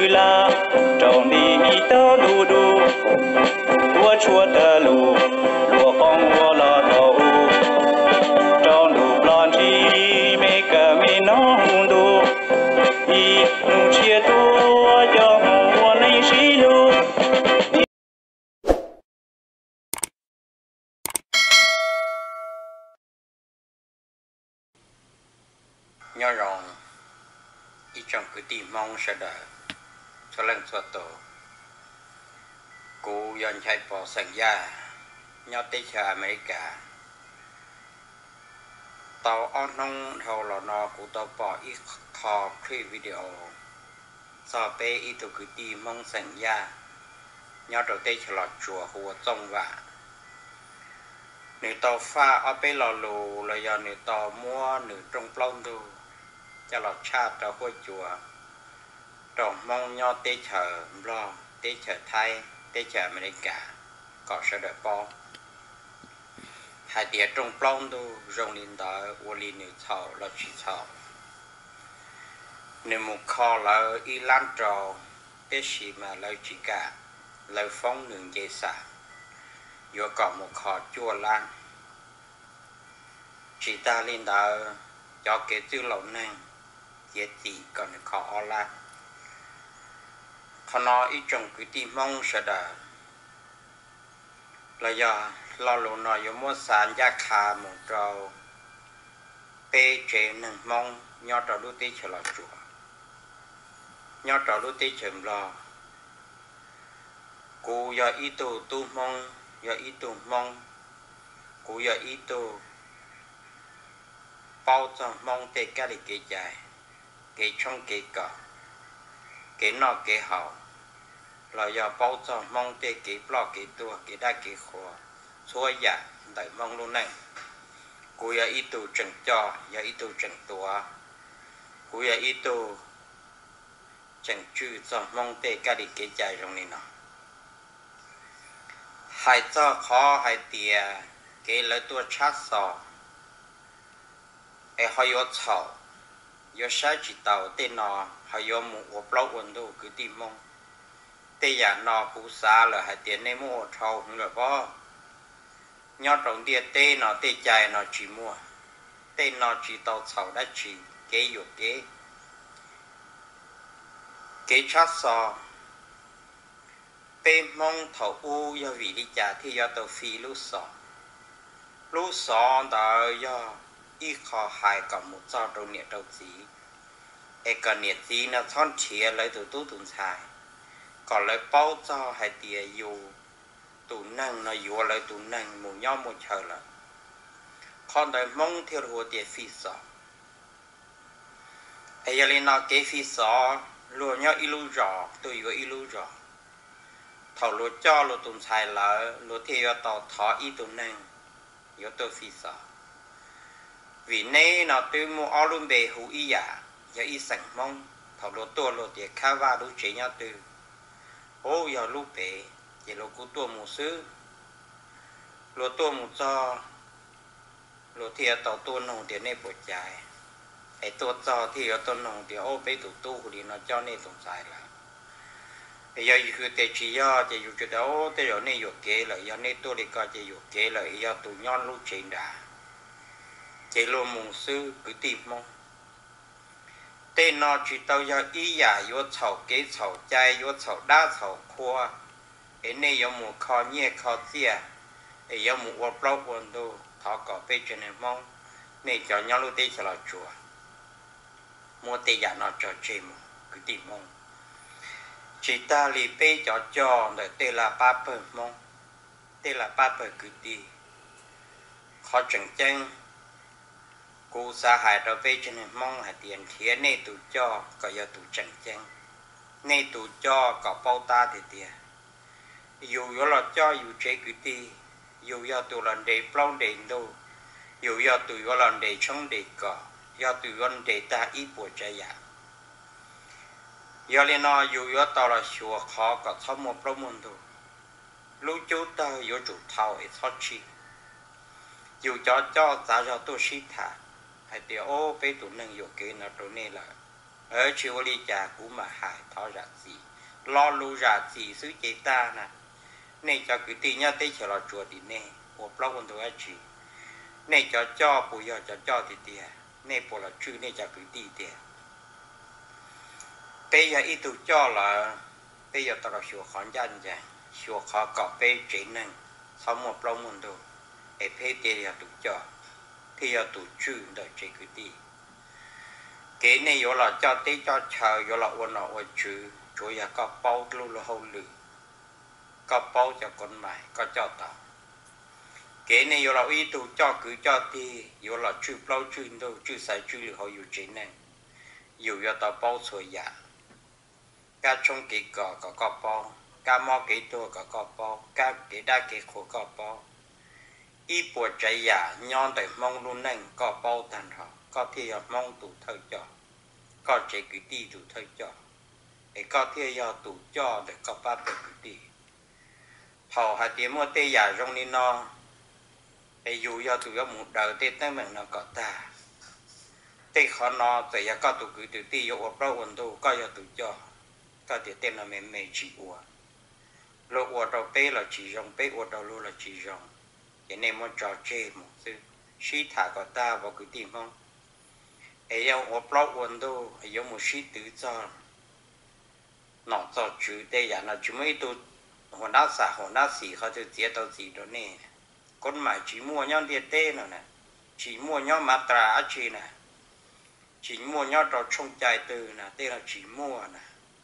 日啦，找你的 สลังสวดโต กูยอนชัยปอสักยาญอติชาอเมริกาต่ออ้อนงเท่าหลอนอกูต่อปออีคอคลิปวิดีโอสอเปอีตุกุตีมงสัญญาญอดเตฉลอดจัวหัวจงว่าหนึ่งต่อฟ้าเอาไปหล่อลูลอยอหนึ่งต่อมัวหนึ่งตรงปล้องดูจะหลอดชาติต่อหัวจัว trong mong nho tê chờ lo tê chờ thay tê chờ cả có sẽ đợi bao hai địa trong plong tu rong linh đó vô linh nếu chào là chỉ chào nếu một kho là y lan trò tê sĩ mà lời chỉ cả lời phong nương dây xả vừa có một kho chua lan, chỉ ta lên đó, cho cái chữ lộn này dễ chỉ còn ขณะอีจงกุติมองเสดาระยะลอลนอยมัวสารยาคาหมู่เราเปเจหนึ่งมองยอดเราดูติฉลอจัวยอดเราดูติเฉิมรอกูยาอีตูตูมองยาอีตูมองกูยาอีตูเป้าจังมองเตกะลิเกใจเกช่องเกกะเกนอกเกหาว kho o lan kho nó ít trong cái tim mong sẽ đợi là do lo lụ nó yếu mua sản gia khá một trâu bê chế nâng mong nhỏ trò lưu tế chờ lọ chùa nhỏ trò lưu tế chờ lo cụ do ý tù tu mong do ý tù mong cụ do ý tù bao cho mong tê cá lì kế dài kế trong kế cỏ kế nọ kế hậu là do bao cho mong tê kế lo kế tua kế đa kế khổ xua dạ đợi mong luôn này cụ do ý tù trần cho do ý tù trần tua cụ do ý tù trần chư cho mong tê cá lì kế dài trong này nọ hai cho khó hai tìa cái lời tua chát sò ai hay yo chào yo sa chỉ tàu tên nọ hay yo mu wo plau ôn đồ cứ tìm mong tê ya nọ phú xa là hai tiền này mua chào không là có nhớ trong tiền tê nọ tê chạy nọ chỉ mua tê nọ chỉ tàu sầu đã chỉ kế dục kế. Kế chát sò. Bê mong thầu u do vị đi trả thì do tàu phi lúc sọ lúc sọ đó do y khó hại cả một cho đầu nhiệt đầu gì e cả nhiệt gì nó thon chia lấy từ tu tuần xài còn lấy bao cho hai tia dù tụ năng nó dù lời tụ năng một nhau một chờ là. Con đời mong theo hồ tia phi sợ ai giờ lên nó kế phi sợ luôn nhau ilu rõ tôi vừa ilu rõ thầu lúa cho lúa tụng xài lỡ lúa theo tàu thọ y tụ năng yếu tôi phi sợ vì nay nó tôi mua ao luôn bề hữu y giả giờ y sẵn mong thầu lúa tua lúa để khá và lúa chế nhau từ hô giờ lúa bể giờ lúa cú tua mù sư lúa tua mù cho lúa theo tàu tua nồng để nên bột dài ấy tua cho thì ở tua nồng để ô bê tụ tu thì nó cho nên tụng xài là bây giờ cứ để chỉ do chỉ dùng cái đó tê rồi nên dùng kế là giờ nên tôi đi coi chỉ dùng kế là giờ tụ nhon lúc chuyện đã chỉ luôn mù sư cứ tìm mong tên nó chỉ tao do ý giả vô chậu kế chậu chai vô chậu đa chậu khoa ấy này có mù khó nhẹ khó xìa ấy có mù ổ bọc quần đô thọ có bê chân này mong. Nên cho nhau lưu đây cho lọ chùa mua tiền giả nó cho chê mù cứ tìm mong. Chỉ ta lì bê cho cho để tê là ba bờ mong. Tê là ba bờ cứ đi khó chẳng chăng cô sa hải đó về cho nên mong hải tiền thiệt nê tụ cho có giờ tụ chẳng chân nê tụ cho có bao ta thì tiền. Dù có là cho, dù chế cứ đi dù do tụ lần để plong để đâu dù do tụ có lần để trong để cỏ, do tụ lần để ta ít bộ trái giả giờ lên nó dù yo tao là chùa khó có thao một pro môn thôi. Lúc chú ta yo chủ thao ít thoát chi. Dù cho cho giá cho tôi xin thả hay thì ô bê tụ nâng yo kế nó tụ nê là ờ, ở chiều lý trà cũng mà hại thọ ra gì? Lo lu ra gì xứ chế ta nè nên cho cứ tin nhá tới chờ lo chùa thì nè, của lâu còn tôi chỉ nên cho cho, bù giờ cho cho thì tiền à. nên bù là chữ nên cho cứ đi tiền bây giờ ít tu cho là bây giờ tao là sửa khó dân vậy sửa khó có bê chế năng sau một lâu muốn đồ để phê tiền là tu cho thì ở tu chữ đời chế cứ đi. Cái này yếu là cho tế cho chờ yếu là ôn là ôn chữ chủ yếu có bao lưu là hậu lử. Có bao cho con mày, có cho tao. Cái này yếu là ý tu cho cứ cho đi yếu là chữ bao chữ đâu chữ sai chữ là hậu yếu chế này yếu yếu tao bao soi giả cá trong cái cỏ có có bao cá mò cái tua có có bao cá cái đa cái khổ có bao y bùa chạy giả, nhon để mong luôn nành, có bao thành họ có thể mong tụ thơ cho, có chế cứ đi tụ thơ cho. Để có thể do tụ cho, để có ba được cứ đi họ hai tiền mua tê giả trong đi nó để dù do tụ có một đời tê tới mình nó có ta tê khó nó tê giả có tụ cứ tụ đi yo ở đâu quần tụ có do tụ cho. Có thể tên là mềm mềm chỉ ua lô ua đầu bê là chỉ dòng bê ua đầu lô là chỉ dòng cái này một trò chơi một sự sĩ thả có ta vào cái tìm không? Ấy yêu ô bao quân đô ấy yêu một sĩ tự cho, nó cho chú đây là nó chú mấy tụ hồn đá xả hồn đá xỉ họ tự chế tàu gì đó nè. Con mà chỉ mua nhau tiền tê nữa nè. Chỉ mua nhau mà trả chi nè. Chỉ mua nhau trò trông chạy từ nè tê là chỉ mua nè.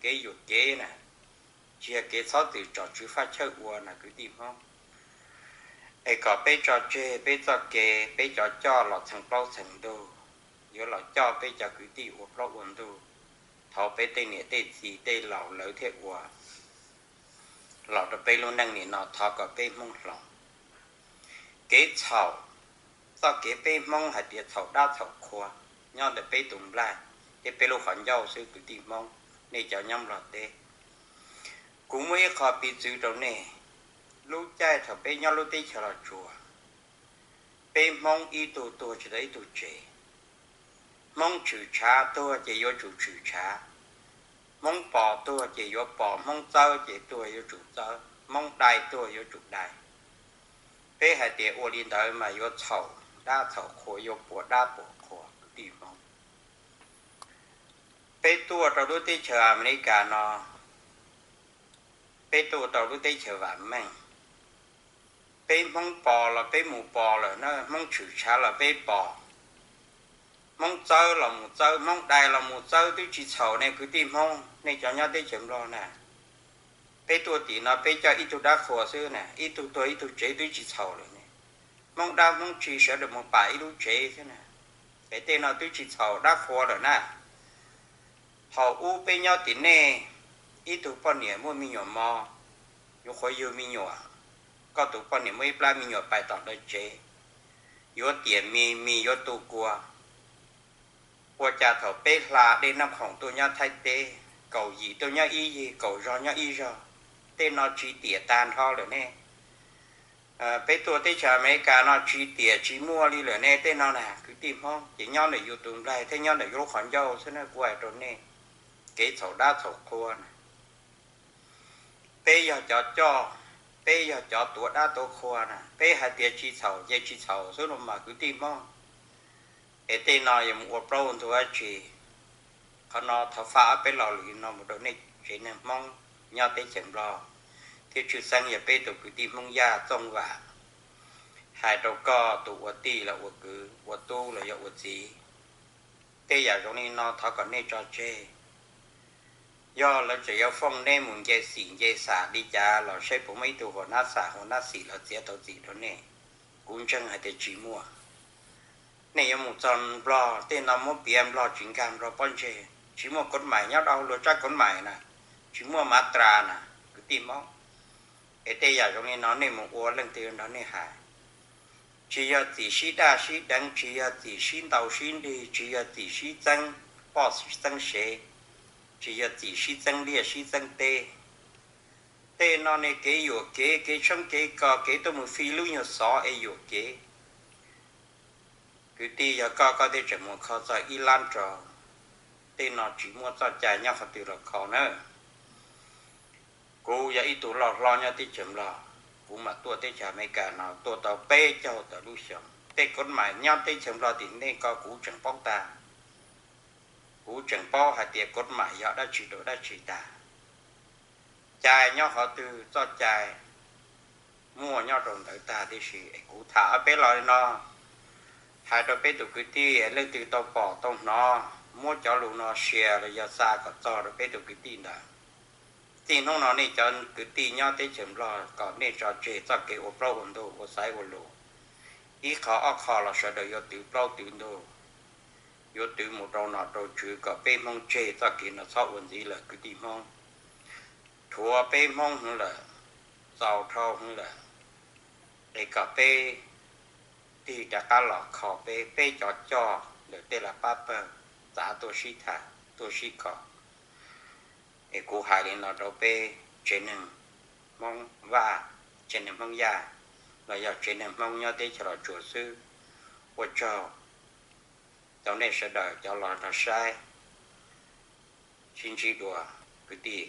Cái dục chế nè. Chia cái sáu từ trò chú phát chơi của nè cứ tìm không? Ai có bây trò chơi bây trò kê bây trò cho lọ thằng bao thành đồ nhớ lọ cho bây cho cứ đi u lọ un đồ thọ bây te nè te gì te lão lỡ thế wa lọ đó bây luôn đang nè nó thọ có bây mong lọ. Kế chào do kế bây mong hạt địa chào đa chào khoa nhau để bây tùng lại để bây lu khoản giàu sư cứ đi mong ne cho nhâm lọ tê. Cũng mới khó bị chữ đâu nè. Lúc chạy thọ pe nhau lúc tê chờ là chùa pe mong y tu tu chỉ đấy tu chế mong chủ cha tôi chỉ có chủ chủ cha mong bỏ tôi chỉ có bỏ mong giáo chỉ tôi có chủ giáo mong đại tôi có chủ đại bây hai địa ô liên đời mà có chậu đa chậu khổ có bỏ đa bỏ khổ địa phương bây tôi đầu lúc tới chờ America nó bây tôi đầu lúc tới chờ vạn mình bây mong bỏ là bây mù bỏ là nó mong chủ cha là bây bỏ mong chơi là mù chơi mong đài là mù chơi tôi chỉ sầu này cứ tìm mong này cho nhau tới chấm lo nè. Bây tôi tí nó bây cho ít tôi đã khổ xưa nè ít tôi tôi ít tôi chế tôi chỉ sầu rồi nè. Mong đa mong chỉ sẽ được một bài ít tôi chế thế nè. Cái tên nó tôi chỉ sầu đã khổ rồi nè. Họ u bên nhau tí nè ít tôi bao nhiêu mua mi nhỏ mò yo khỏi yo mi nhỏ. ก็ตุปนี่ไม่ปลามีหยดไปตอนได้เจยอดเตียมีมียอดตัวกลัวหัวจ่าเถาเป้ลาได้นำของตัวเนี้ยไทยเต้เก่าหยีตัวเนี้ยอีหยีเก่ารอเนี้ยอีรอเต้นอชีเตียตานท่อเลยเนี่ยไปตัวเต้ชาเมกานอชีเตียชีมัวลีเลยเนี่ยเต้นอน่ะคือตีมห้องจีย้อนเลยอยู่ตรงไรเต้ย้อนเลยยกขอนเย้าซะนะกวยตรงนี้เก๋เสาด้าเสาครัวนะเป้อยากจอดจ่อ bây giờ cho tuổi đã tổ khoa nè. Bây giờ tiền chi sầu dây chi sầu số nó mà cứ tìm mong. Để tên nó dùng một pro thôi chỉ họ nó thọ phá bên lò lì nó một đôi này chỉ nên mong nhau tên chẳng lò. Thì chữ sang giờ bây tổ cứ tìm mong gia trong vả, hai đầu co tổ ở tì là ở cứ ở tu là ở gì bây giờ trong này nó thọ còn này cho chơi che do là chỉ có phong nên muốn dễ xỉn dễ xả đi cha là sẽ bố mấy tụ hồ nát xả hồ nát xỉ là dễ tàu gì đó nè cũng chẳng hay để chỉ mua này một tròn lo tên là một biển lo chuyện cam lo bón chê chỉ một con mày nhau đâu lo chắc con mày nè chỉ một mát trà nè cứ tìm mong cái đây giờ trong này nó này một ô lần tiền đó này hại chỉ là chỉ sĩ đa sĩ đăng chỉ là chỉ sĩ đầu sĩ đi chỉ là chỉ sĩ 增 bỏ 增 chế chỉ giờ chỉ sĩ 增 liệt tăng tê. Tê nó này kế yếu kế kế trong kế có kế tôi một phi lưu nhiều xó, ấy yếu kế. Cứ đi giờ có có thể chậm một khó cho y lan trò. Tê nó chỉ muốn cho chạy nhau phải từ là khó nữa. Cô giờ ít tụ lọ lo nhau tí chậm lọ. Cũng mà tua tê chả mấy cả nào tua tàu bê cho tàu lưu sống. Tê con mày nhau tê chậm lọ thì nên có cú chẳng bóc ta cú chẳng bao hạt tiệt cốt mãi họ đã chỉ đồ đã chỉ ta chài nhau họ từ cho chài, mua nhau trồng tới ta đi xí cú thả bên lo nó hai đôi bê tụ cứ ti lên từ tàu bỏ tông nó mua cho lũ nó xè rồi giờ xa có cho rồi bên tụ cứ ti nào tin không nó này cho cứ ti nhau tới chấm lo có nên cho chế cho cái ô pro hồn đồ ô sai ô lô ý khó ở khó là sẽ được yo tiểu pro tiểu đồ yo tu một đầu na đầu chữ ka pe mong che ta ki na sao wen gì là ku ti mong. Thua pe mong hu là sao thâu hu là e ka pe thì đã ka lọ kho pe pe cho cho được te là ba pa, ta to sĩ ta to sĩ có e ku hai đến na đâu pe, che nâng mong va, che nâng mong ya. Là giờ che nâng mong ya te cho nó chùa sư wo cho cháu này sẽ đợi cho nó nó sai. Xin chỉ đùa cứ tiền